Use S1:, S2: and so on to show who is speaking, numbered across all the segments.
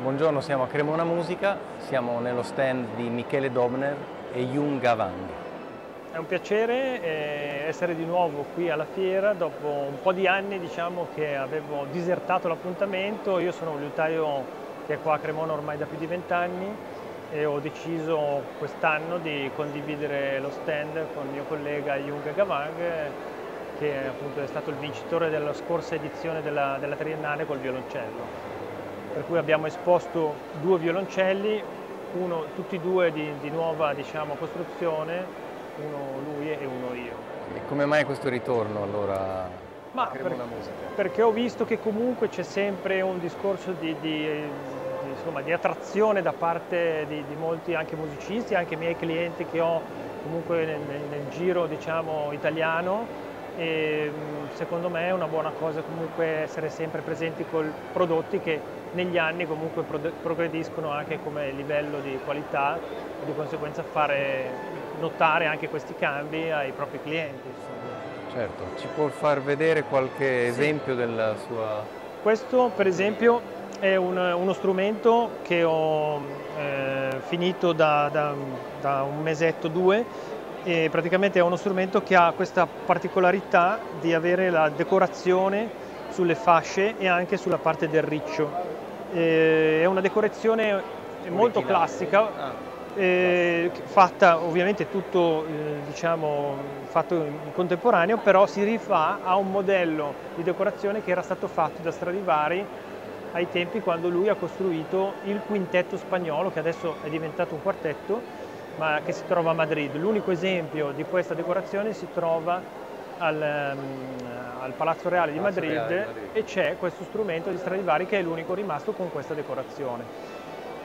S1: Buongiorno, siamo a Cremona Musica, siamo nello stand di Michele Dobner e Jung Gavang.
S2: È un piacere eh, essere di nuovo qui alla fiera dopo un po' di anni diciamo, che avevo disertato l'appuntamento. Io sono un liutaio che è qua a Cremona ormai da più di vent'anni e ho deciso quest'anno di condividere lo stand con il mio collega Jung Gavang che appunto è stato il vincitore della scorsa edizione della, della Triennale col violoncello per cui abbiamo esposto due violoncelli, uno, tutti e due di, di nuova diciamo, costruzione, uno lui e uno io.
S1: E come mai questo ritorno allora Ma per,
S2: Perché ho visto che comunque c'è sempre un discorso di, di, insomma, di attrazione da parte di, molti anche musicisti, anche miei clienti che ho comunque nel, nel giro diciamo, italiano e secondo me è una buona cosa comunque essere sempre presenti con prodotti che negli anni comunque progrediscono anche come livello di qualità e di conseguenza fare notare anche questi cambi ai propri clienti. Insomma.
S1: Certo, ci può far vedere qualche esempio sì. della sua...
S2: Questo per esempio è un, uno strumento che ho eh, finito da, da, da un mesetto, due, e praticamente è uno strumento che ha questa particolarità di avere la decorazione sulle fasce e anche sulla parte del riccio. è una decorazione molto classica, eh, fatta ovviamente tutto eh, diciamo, fatto in contemporaneo, però si rifà a un modello di decorazione che era stato fatto da Stradivari ai tempi quando lui ha costruito il quintetto spagnolo, che adesso è diventato un quartetto, ma che si trova a Madrid. L'unico esempio di questa decorazione si trova al, um, al Palazzo Reale di Palazzo Madrid, Reale Madrid. e c'è questo strumento di Stradivari che è l'unico rimasto con questa decorazione.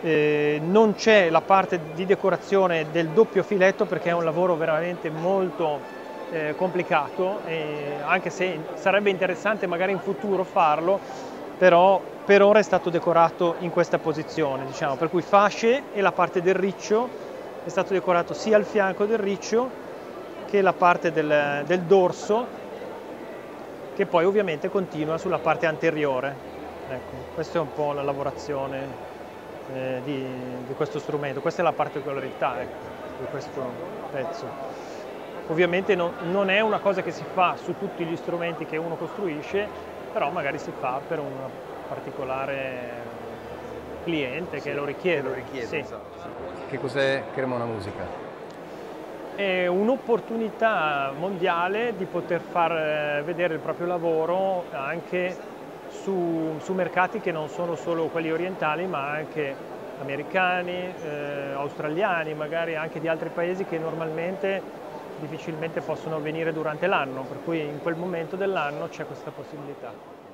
S2: Eh, non c'è la parte di decorazione del doppio filetto perché è un lavoro veramente molto eh, complicato, anche se sarebbe interessante magari in futuro farlo, però per ora è stato decorato in questa posizione, diciamo, per cui fasce e la parte del riccio è stato decorato sia al fianco del riccio che la parte del, del dorso che poi ovviamente continua sulla parte anteriore. Ecco, questa è un po' la lavorazione eh, di, di, questo strumento, questa è la particolarità ecco, di questo pezzo. Ovviamente no, non è una cosa che si fa su tutti gli strumenti che uno costruisce, però magari si fa per un particolare cliente che lo richiede. Che lo richiede
S1: sì. esatto. Che cos'è Cremona Musica?
S2: È un'opportunità mondiale di poter far eh, vedere il proprio lavoro anche su, su mercati che non sono solo quelli orientali ma anche americani, eh, australiani, magari anche di altri paesi che normalmente difficilmente possono venire durante l'anno, per cui in quel momento dell'anno c'è questa possibilità.